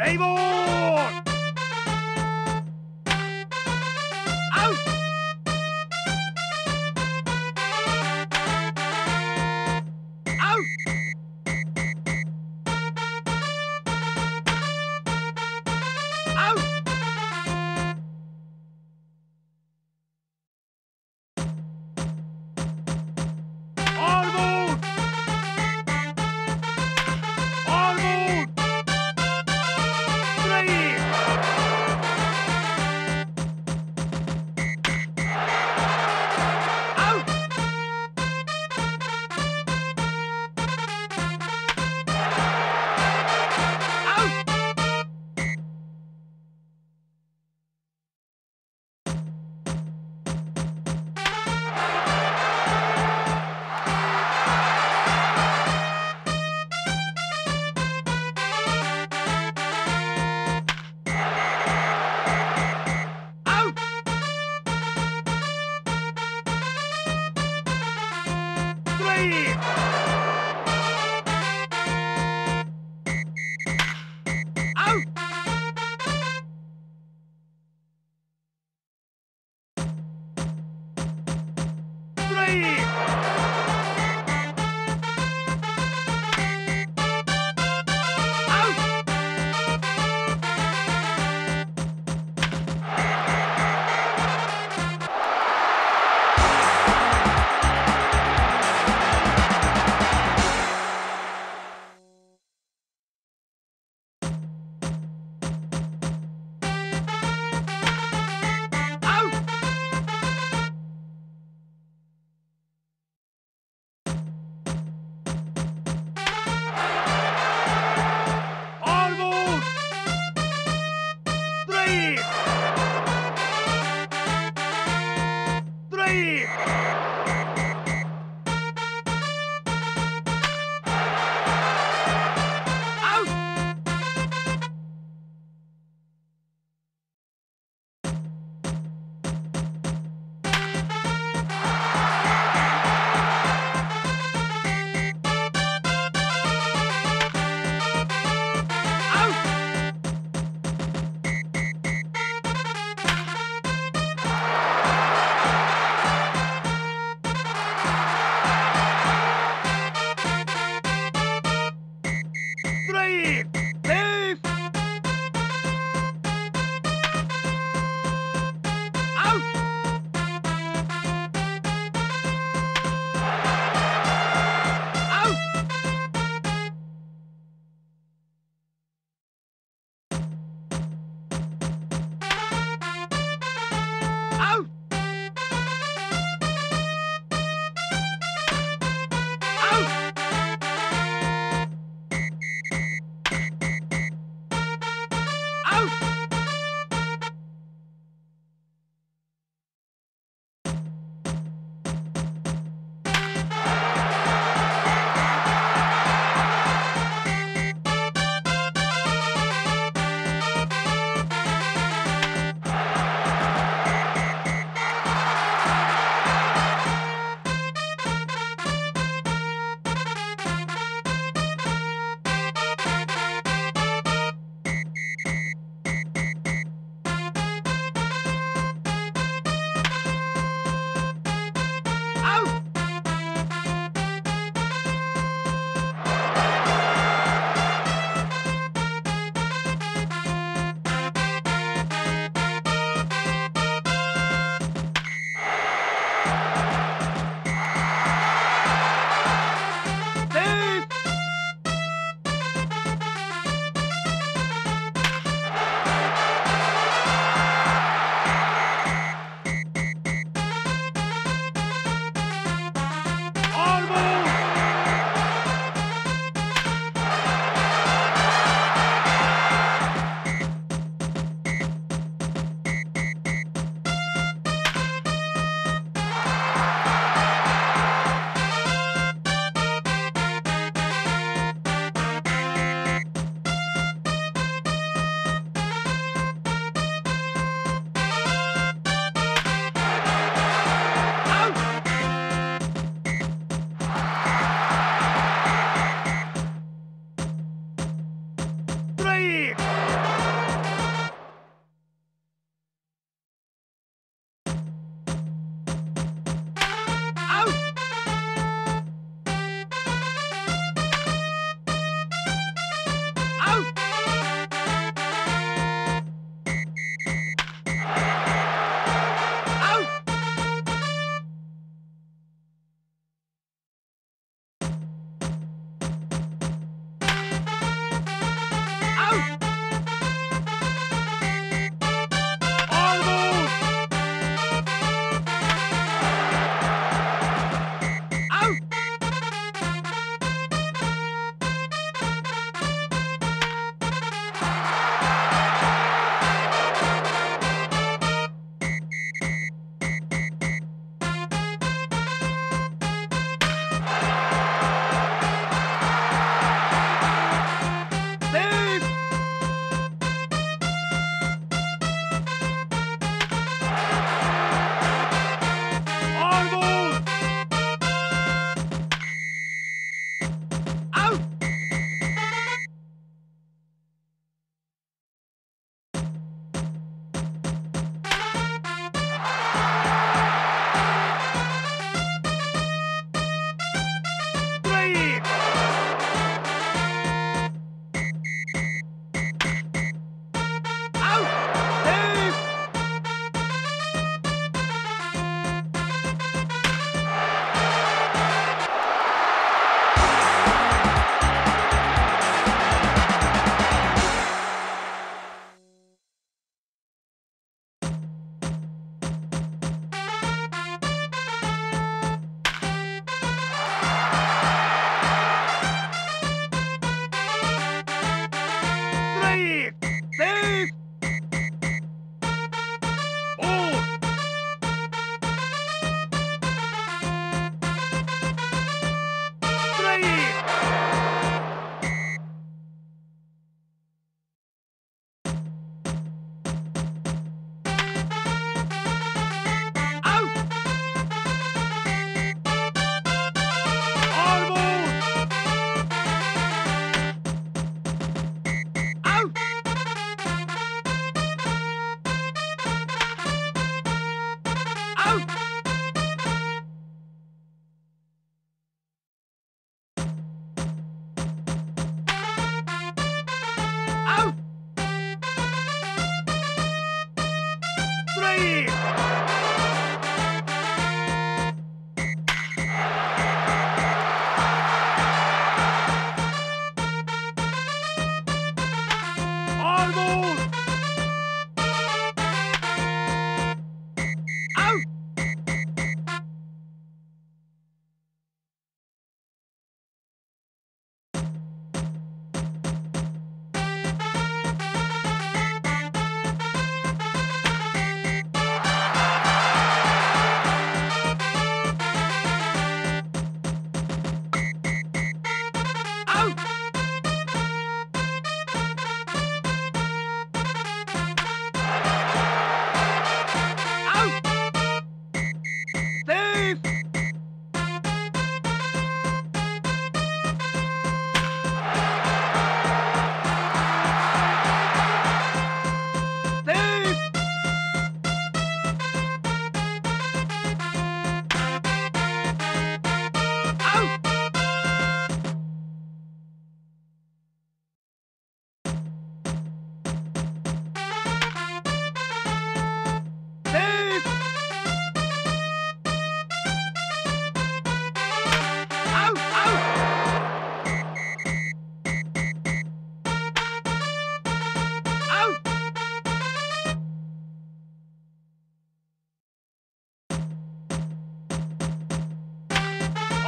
Out! aí!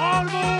Almo!